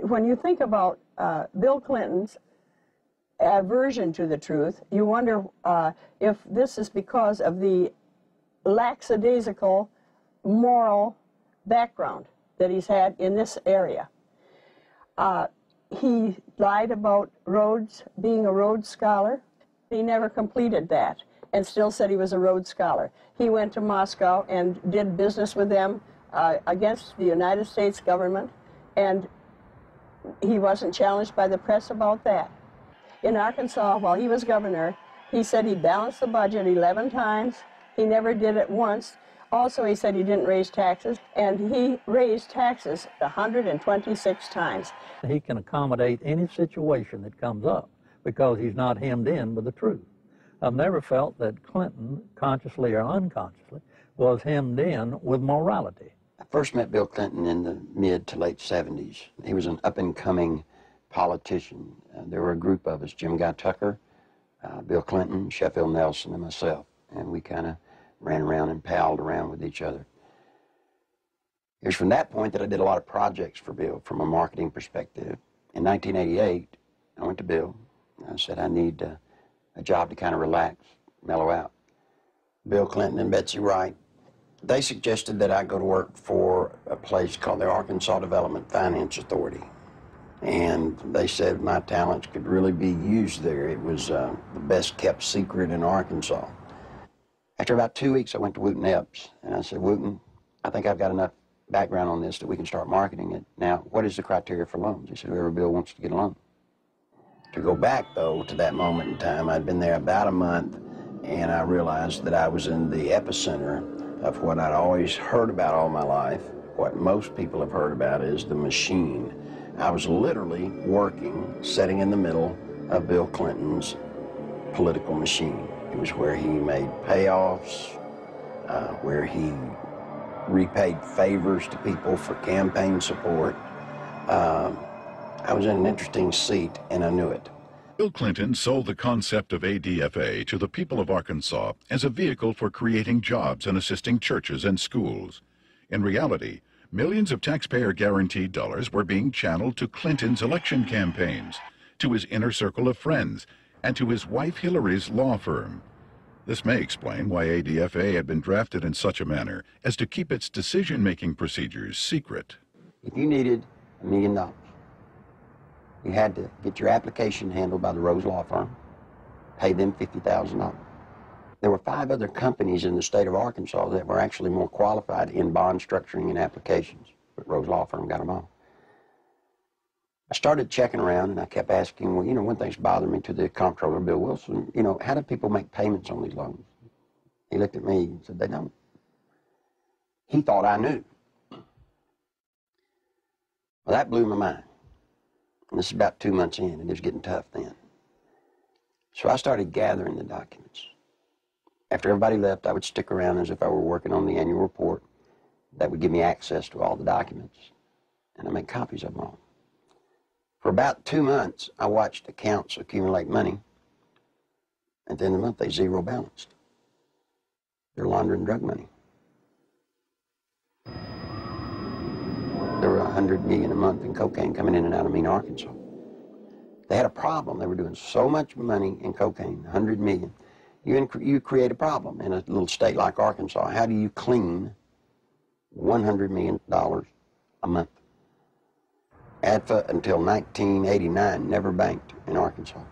when you think about uh, Bill Clinton's aversion to the truth, you wonder uh, if this is because of the lackadaisical moral background that he's had in this area. Uh, he lied about Rhodes being a Rhodes Scholar. He never completed that and still said he was a Rhodes Scholar. He went to Moscow and did business with them uh, against the United States government, and he wasn't challenged by the press about that. In Arkansas, while he was governor, he said he balanced the budget 11 times. He never did it once. Also, he said he didn't raise taxes, and he raised taxes 126 times. He can accommodate any situation that comes up because he's not hemmed in with the truth. I've never felt that Clinton, consciously or unconsciously, was hemmed in with morality. First met Bill Clinton in the mid to late 70s. He was an up and coming politician. Uh, there were a group of us Jim Guy Tucker, uh, Bill Clinton, Sheffield Nelson, and myself. And we kind of ran around and palled around with each other. It was from that point that I did a lot of projects for Bill from a marketing perspective. In 1988, I went to Bill. I said, I need uh, a job to kind of relax, mellow out. Bill Clinton and Betsy Wright, they suggested that I go to work for a place called the Arkansas Development Finance Authority. And they said my talents could really be used there. It was uh, the best kept secret in Arkansas. After about two weeks, I went to Wooten Epes, and I said, Wooten, I think I've got enough background on this that we can start marketing it. Now, what is the criteria for loans? He said, whoever Bill wants to get a loan. To go back, though, to that moment in time, I'd been there about a month, and I realized that I was in the epicenter of what I'd always heard about all my life. What most people have heard about is the machine. I was literally working, sitting in the middle of Bill Clinton's political machine. It was where he made payoffs, uh, where he repaid favors to people for campaign support. Um, I was in an interesting seat, and I knew it. Bill Clinton sold the concept of ADFA to the people of Arkansas as a vehicle for creating jobs and assisting churches and schools. In reality, millions of taxpayer guaranteed dollars were being channeled to Clinton's election campaigns, to his inner circle of friends, and to his wife Hillary's law firm. This may explain why ADFA had been drafted in such a manner as to keep its decision-making procedures secret. If you needed a million dollars, you had to get your application handled by the Rose Law Firm, pay them $50,000. There were five other companies in the state of Arkansas that were actually more qualified in bond structuring and applications, but Rose Law Firm got them all. I started checking around and I kept asking, well, you know, one thing's bothering me to the comptroller, Bill Wilson, you know, how do people make payments on these loans? He looked at me and said, they don't. He thought I knew. Well, that blew my mind. And this is about two months in, and it was getting tough then. So I started gathering the documents. After everybody left, I would stick around as if I were working on the annual report. That would give me access to all the documents, and I made copies of them all. For about two months, I watched accounts accumulate money. At the end of the month, they zero balanced. They're laundering drug money. 100 million a month in cocaine coming in and out of Mena, Arkansas. They had a problem. They were doing so much money in cocaine, 100 million. You, you create a problem in a little state like Arkansas. How do you clean $100 million a month? ADFA until 1989 never banked in Arkansas.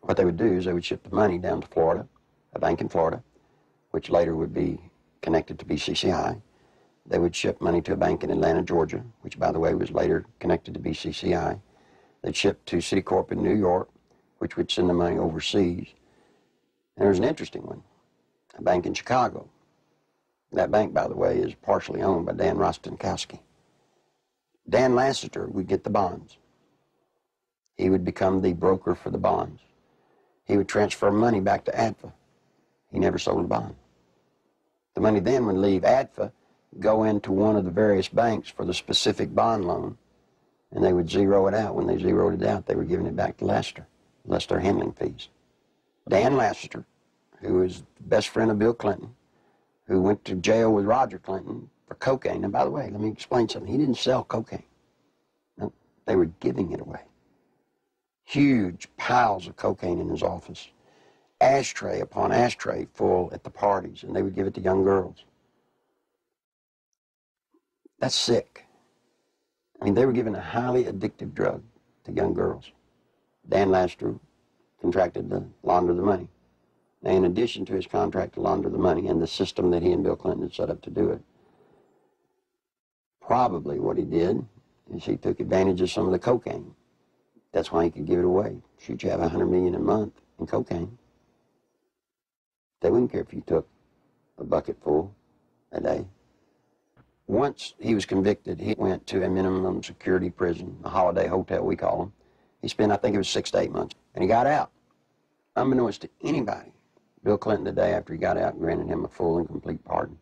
What they would do is they would ship the money down to Florida, a bank in Florida, which later would be connected to BCCI. They would ship money to a bank in Atlanta, Georgia, which, by the way, was later connected to BCCI. They'd ship to Citicorp in New York, which would send the money overseas. And there's an interesting one, a bank in Chicago. That bank, by the way, is partially owned by Dan Rostenkowski. Dan Lasater would get the bonds. He would become the broker for the bonds. He would transfer money back to ADFA. He never sold a bond. The money then would leave ADFA, go into one of the various banks for the specific bond loan, and they would zero it out. When they zeroed it out, they were giving it back to Lasater, Lasater handling fees. Dan Lasater, who is the best friend of Bill Clinton, who went to jail with Roger Clinton for cocaine. And by the way, let me explain something. He didn't sell cocaine. No, They were giving it away. Huge piles of cocaine in his office, ashtray upon ashtray full at the parties, and they would give it to young girls. That's sick. I mean, they were giving a highly addictive drug to young girls. Dan Lasater contracted to launder the money. Now, in addition to his contract to launder the money and the system that he and Bill Clinton had set up to do it, probably what he did is he took advantage of some of the cocaine. That's why he could give it away. Shoot, you have a hundred million a month in cocaine. They wouldn't care if you took a bucket full a day. Once he was convicted, he went to a minimum security prison, a holiday hotel, we call them. He spent, I think it was six to eight months, and he got out. Unbeknownst to anybody, Bill Clinton, the day after he got out, granted him a full and complete pardon.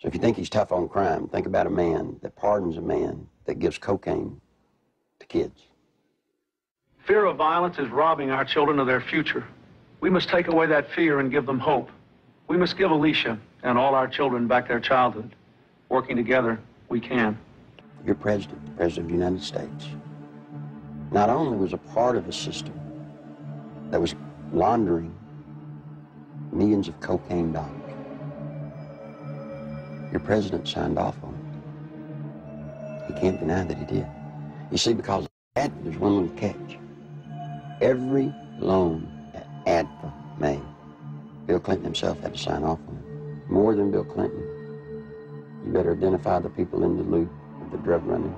So if you think he's tough on crime, think about a man that pardons a man that gives cocaine to kids. Fear of violence is robbing our children of their future. We must take away that fear and give them hope. We must give Alicia and all our children back their childhood. Working together, we can. Your president, president of the United States, not only was a part of a system that was laundering millions of cocaine dollars, your president signed off on it. He can't deny that he did. You see, because there's one little catch. Every loan that ADFA made, Bill Clinton himself had to sign off on. More than Bill Clinton. You better identify the people in the loop of the drug running.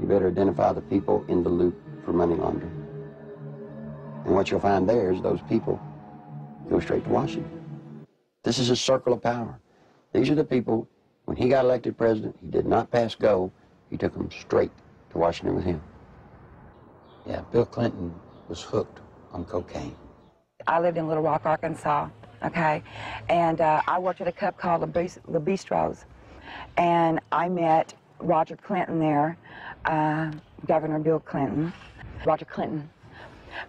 You better identify the people in the loop for money laundering. And what you'll find there is those people go straight to Washington. This is a circle of power. These are the people, when he got elected president, he did not pass go. He took them straight to Washington with him. Yeah, Bill Clinton was hooked on cocaine. I lived in Little Rock, Arkansas, okay? And uh, I worked at a club called the Bistros. And I met Roger Clinton there, uh, Governor Bill Clinton. Roger Clinton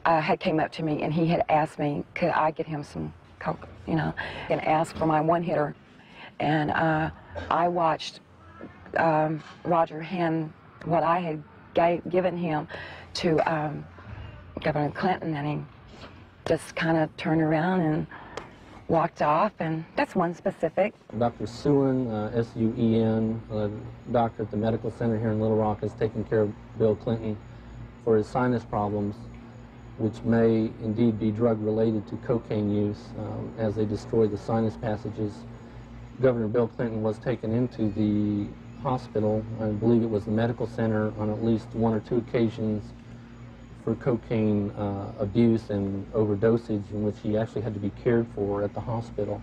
uh, had came up to me and he had asked me, could I get him some coke, you know, and asked for my one hitter. And uh, I watched um, Roger hand what I had gave, given him to um, Governor Clinton, and he just kind of turned around and walked off, and that's one specific. Dr. Suen, uh, S-U-E-N, a doctor at the medical center here in Little Rock, is taking care of Bill Clinton for his sinus problems, which may indeed be drug-related to cocaine use um, as they destroy the sinus passages. Governor Bill Clinton was taken into the hospital, I believe it was the medical center, on at least one or two occasions for cocaine uh, abuse and overdosage in which he actually had to be cared for at the hospital.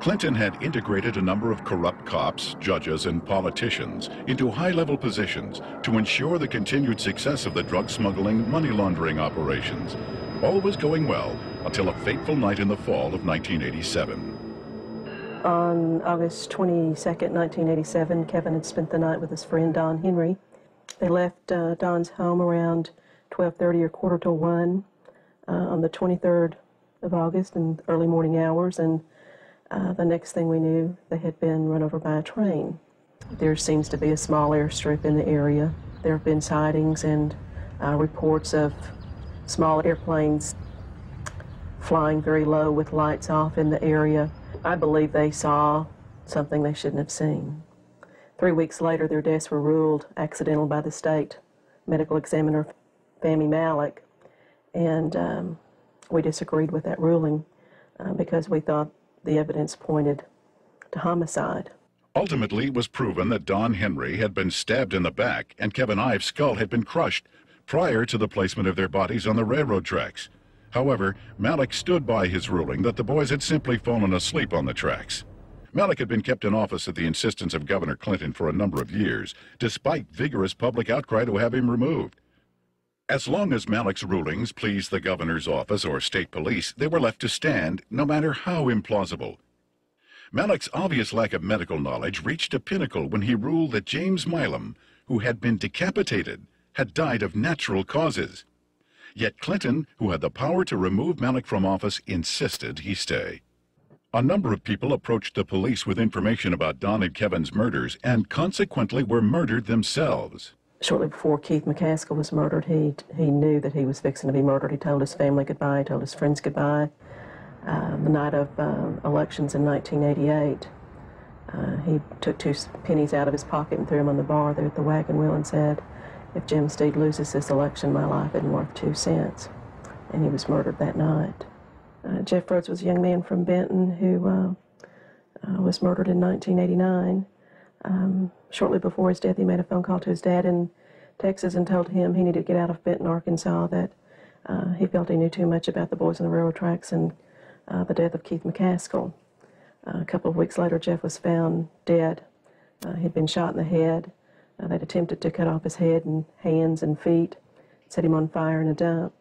Clinton had integrated a number of corrupt cops, judges, and politicians into high-level positions to ensure the continued success of the drug smuggling, money laundering operations. All was going well until a fateful night in the fall of 1987. On August 22, 1987, Kevin had spent the night with his friend Don Henry. They left uh, Don's home around 12:30 or quarter to one uh, on the 23rd of August in early morning hours, and uh, the next thing we knew, they had been run over by a train. There seems to be a small airstrip in the area. There have been sightings and uh, reports of small airplanes flying very low with lights off in the area. I believe they saw something they shouldn't have seen. Three weeks later, their deaths were ruled accidental by the state medical examiner, Fahmy Malek, and um, we disagreed with that ruling uh, because we thought the evidence pointed to homicide. Ultimately, it was proven that Don Henry had been stabbed in the back and Kevin Ives' skull had been crushed prior to the placement of their bodies on the railroad tracks. However, Malek stood by his ruling that the boys had simply fallen asleep on the tracks. Malek had been kept in office at the insistence of Governor Clinton for a number of years, despite vigorous public outcry to have him removed. As long as Malek's rulings pleased the governor's office or state police, they were left to stand, no matter how implausible. Malek's obvious lack of medical knowledge reached a pinnacle when he ruled that James Milam, who had been decapitated, had died of natural causes. Yet Clinton, who had the power to remove Malek from office, insisted he stay. A number of people approached the police with information about Don and Kevin's murders and consequently were murdered themselves. Shortly before Keith McCaskill was murdered, he he knew that he was fixing to be murdered. He told his family goodbye, told his friends goodbye. Uh, the night of uh, elections in 1988, uh, he took two pennies out of his pocket and threw them on the bar there at the wagon wheel and said, if Jim Steed loses this election, my life isn't worth two cents. And he was murdered that night. Uh, Jeff Rhodes was a young man from Benton who uh, uh, was murdered in 1989. Um, shortly before his death, he made a phone call to his dad in Texas and told him he needed to get out of Benton, Arkansas, that uh, he felt he knew too much about the boys on the railroad tracks and uh, the death of Keith McCaskill. Uh, a couple of weeks later, Jeff was found dead. he'd been shot in the head. they'd attempted to cut off his head and hands and feet, set him on fire in a dump.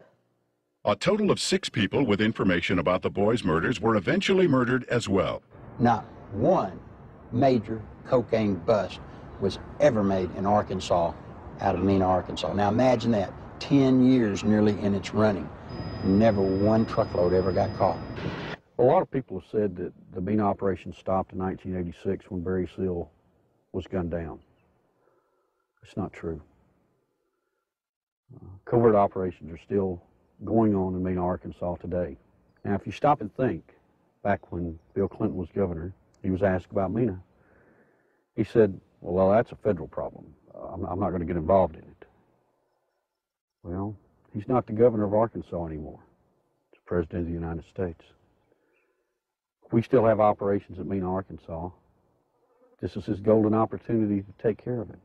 A total of six people with information about the boys' murders were eventually murdered as well. Not one major cocaine bust was ever made in Arkansas out of Mena, Arkansas. Now imagine that, 10 years nearly in its running. Never one truckload ever got caught. A lot of people have said that the Mena operation stopped in 1986 when Barry Seal was gunned down. It's not true. Uh, covert operations are still going on in Mena, Arkansas today. Now, if you stop and think, back when Bill Clinton was governor, he was asked about Mena. He said, well, that's a federal problem. I'm, I'm not going to get involved in it. Well, he's not the governor of Arkansas anymore. He's the president of the United States. We still have operations at Mena, Arkansas. This is his golden opportunity to take care of it.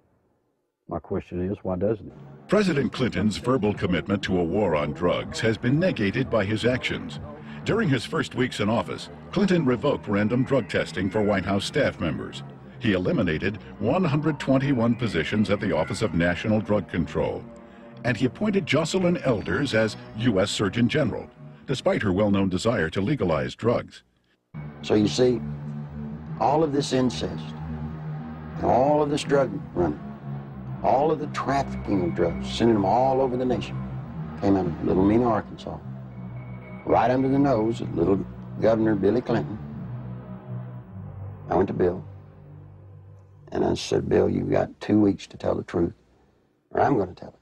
My question is, why doesn't he? President Clinton's verbal commitment to a war on drugs has been negated by his actions. During his first weeks in office, Clinton revoked random drug testing for White House staff members. He eliminated 121 positions at the Office of National Drug Control. And he appointed Joycelyn Elders as U.S. Surgeon General, despite her well-known desire to legalize drugs. So you see, all of this incest, all of this drug running, all of the trafficking of drugs, sending them all over the nation, came out of Little Mena, Arkansas, right under the nose of little Governor Billy Clinton. I went to Bill, and I said, Bill, you've got two weeks to tell the truth, or I'm going to tell it.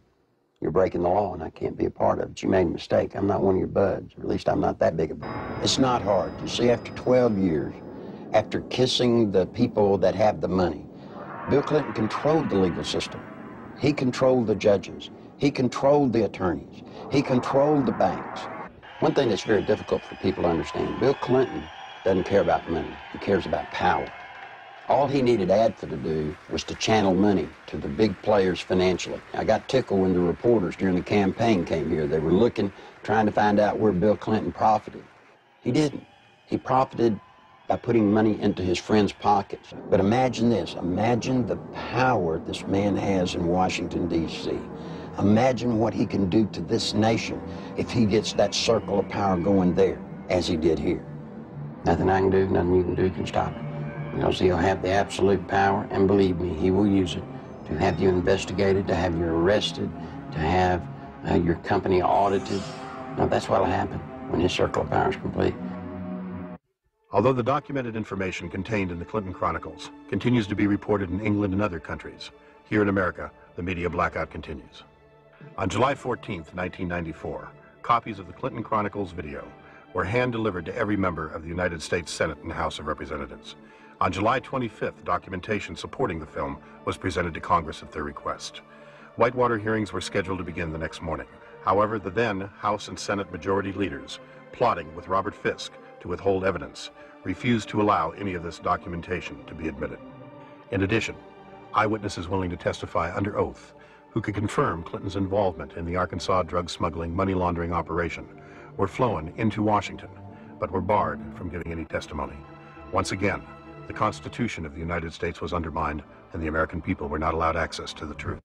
You're breaking the law, and I can't be a part of it. You made a mistake. I'm not one of your buds, or at least I'm not that big a bud. It's not hard. You see, after 12 years, after kissing the people that have the money, Bill Clinton controlled the legal system. He controlled the judges. He controlled the attorneys. He controlled the banks. One thing that's very difficult for people to understand, Bill Clinton doesn't care about money. He cares about power. All he needed ADFA to do was to channel money to the big players financially. I got tickled when the reporters during the campaign came here. They were looking, trying to find out where Bill Clinton profited. He didn't. He profited by putting money into his friends' pockets. But imagine this. Imagine the power this man has in Washington, D.C. Imagine what he can do to this nation if he gets that circle of power going there, as he did here. Nothing I can do, nothing you can do can stop it. Because he'll have the absolute power, and believe me, he will use it to have you investigated, to have you arrested, to have uh, your company audited. Now, that's what'll happen when his circle of power is complete. Although the documented information contained in the Clinton Chronicles continues to be reported in England and other countries, here in America, the media blackout continues. On July 14, 1994, copies of the Clinton Chronicles video were hand-delivered to every member of the United States Senate and House of Representatives. On July 25th, documentation supporting the film was presented to Congress at their request. Whitewater hearings were scheduled to begin the next morning. However, the then House and Senate majority leaders, plotting with Robert Fiske, to withhold evidence, refused to allow any of this documentation to be admitted. In addition, eyewitnesses willing to testify under oath who could confirm Clinton's involvement in the Arkansas drug smuggling money laundering operation were flown into Washington, but were barred from giving any testimony. Once again, the Constitution of the United States was undermined and the American people were not allowed access to the truth.